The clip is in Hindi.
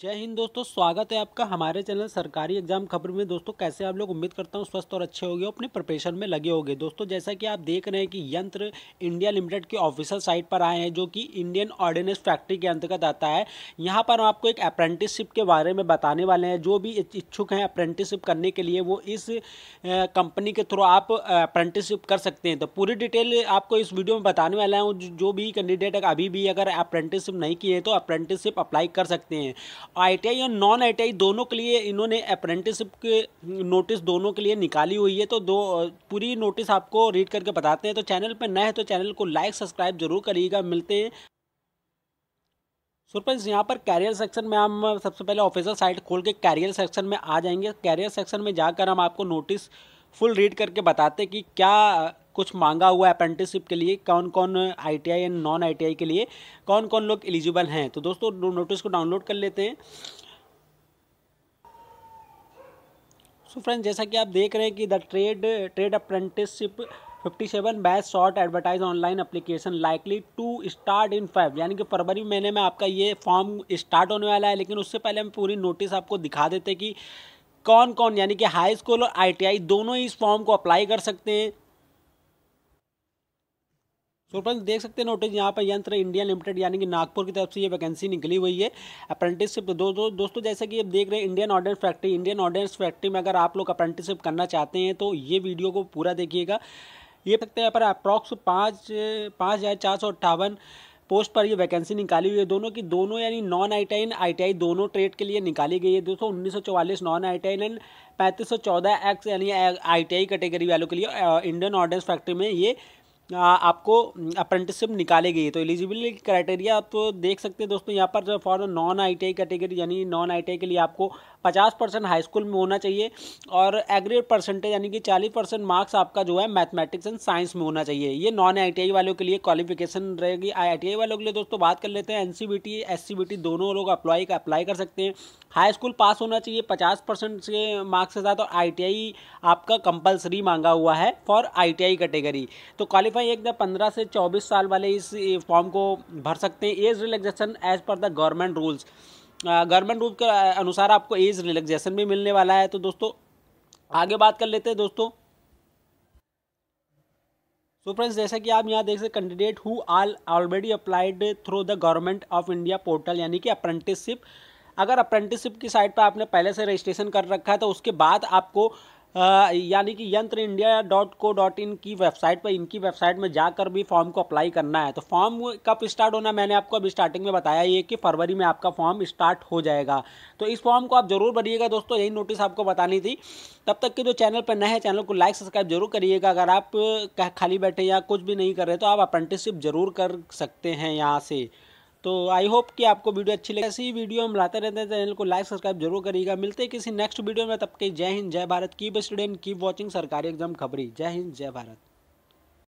जय हिंद दोस्तों, स्वागत है आपका हमारे चैनल सरकारी एग्ज़ाम खबर में। दोस्तों, कैसे आप लोग? उम्मीद करता हूँ स्वस्थ और अच्छे होंगे अपने प्रिपरेशन में लगे होंगे। दोस्तों, जैसा कि आप देख रहे हैं कि यंत्र इंडिया लिमिटेड के ऑफिशियल साइट पर आए हैं, जो कि इंडियन ऑर्डिनेंस फैक्ट्री के अंतर्गत आता है। यहाँ पर हम आपको एक अप्रेंटिसशिप के बारे में बताने वाले हैं। जो भी इच्छुक हैं अप्रेंटिसशिप करने के लिए, वो इस कंपनी के थ्रू आप अप्रेंटिसशिप कर सकते हैं। तो पूरी डिटेल आपको इस वीडियो में बताने वाला हूँ। जो भी कैंडिडेट अभी भी अगर अप्रेंटिसशिप नहीं किए तो अप्रेंटिसशिप अप्लाई कर सकते हैं। आईटीआई और नॉन आईटीआई दोनों के लिए इन्होंने अप्रेंटिसशिप के नोटिस दोनों के लिए निकाली हुई है तो दो, पूरी नोटिस आपको रीड करके बताते हैं। तो चैनल पर नए हैं तो चैनल को लाइक सब्सक्राइब ज़रूर करिएगा। मिलते हैं। सुरपंच, यहाँ पर कैरियर सेक्शन में हम सबसे पहले ऑफिसर साइट खोल के कैरियर सेक्शन में आ जाएँगे। कैरियर सेक्शन में जाकर हम आपको नोटिस फुल रीड करके बताते कि क्या कुछ मांगा हुआ है अप्रेंटिसशिप के लिए कौन कौन आईटीआई एंड नॉन आईटीआई के लिए कौन कौन लोग एलिजिबल हैं? तो दोस्तों नोटिस को डाउनलोड कर लेते हैं। सो so फ्रेंड्स जैसा कि आप देख रहे हैं कि the trade trade apprenticeship 57 batch short advertise online application likely to start in five यानी कि फरवरी महीने में आपका ये फॉर्म स्टार्ट होने वाला है, लेकिन उससे पहले हम पूरी नोटिस आपको दिखा देते कि कौन कौन यानी कि हाई स्कूल और आईटीआई दोनों ही इस फॉर्म को अप्लाई कर सकते हैं। सो फ्रेंड्स देख सकते हैं नोटिस यहाँ पर यंत्र इंडिया लिमिटेड यानी कि नागपुर की तरफ़ से ये वैकेंसी निकली हुई है। अप्रेंटिसशिप दो, दो दोस्तों जैसा कि आप देख रहे हैं Indian ordnance factory Indian ordnance factory में अगर आप लोग अप्रेंटिसशिप करना चाहते हैं तो ये वीडियो को पूरा देखिएगा। ये सकते हैं पर अप्रॉक्स पाँच पाँच हज़ार चार सौ अट्ठावन पोस्ट पर ये वैकेंसी निकाली हुई है। दोनों की दोनों यानी नॉन आई टी आई दोनों ट्रेड के लिए निकाली गई है। दोस्तों उन्नीस सौ चौवालीस नॉन आई टी एंड पैंतीस एक्स यानी आई टी आई कैटेगरी वालों के लिए इंडियन ऑर्डिनेंस फैक्ट्री में ये आपको अप्रेंटिसशिप निकाले गई है तो एलिजिबिलिटी क्राइटेरिया आप तो देख सकते हैं दोस्तों, यहाँ पर फॉर नॉन आईटीआई कैटेगरी यानी नॉन आईटीआई के लिए आपको पचास परसेंट हाई स्कूल में होना चाहिए और एग्रेड परसेंटेज यानी कि चालीस परसेंट मार्क्स आपका जो है मैथमेटिक्स एंड साइंस में होना चाहिए। ये नॉन आईटीआई वालों के लिए क्वालिफिकेशन रहेगी। आई वालों के लिए दोस्तों, बात कर लेते हैं एन सी दोनों लोग अप्लाई अप्लाई कर सकते हैं। हाई स्कूल पास होना चाहिए पचास परसेंट से मार्क्स के साथ और आई आपका कंपलसरी मांगा हुआ है फॉर आईटीआई कैटेगरी तो क्वालिफाई एक पंद्रह से चौबीस साल वाले इस फॉर्म को भर सकते हैं। Age relaxation age per the government rules government rule के अनुसार आपको एज रिलैक्सेशन भी मिलने वाला है। तो दोस्तों, आगे बात कर लेते हैं दोस्तों। सो फ्रेंड्स जैसा कि आप यहाँ देख सकते candidate who all already applied through the government of India portal यानी कि अप्रेंटिसशिप अगर अप्रेंटिसशिप की साइट पर आपने पहले से रजिस्ट्रेशन कर रखा है तो उसके बाद आपको यानी कि Yantra India dot co dot in की वेबसाइट पर इनकी वेबसाइट में जाकर भी फॉर्म को अप्लाई करना है। तो फॉर्म कब स्टार्ट होना मैंने आपको अभी स्टार्टिंग में बताया ये कि फरवरी में आपका फॉर्म स्टार्ट हो जाएगा। तो इस फॉर्म को आप ज़रूर भरिएगा दोस्तों, यही नोटिस आपको बतानी थी। तब तक के जो चैनल पर नए हैं, चैनल को लाइक, सब्सक्राइब ज़रूर करिएगा। अगर आप खाली बैठे या कुछ भी नहीं कर रहे तो आप अप्रेंटिसशिप ज़रूर कर सकते हैं यहाँ से। तो आई होप कि आपको वीडियो अच्छी लगे। ऐसी ही वीडियो हम लाते रहते हैं। चैनल को लाइक सब्सक्राइब ज़रूर करिएगा। मिलते हैं किसी नेक्स्ट वीडियो में। तब के जय हिंद, जय Bharat. Keep student keep watching Sarkari exam Khabri. जय हिंद, जय भारत।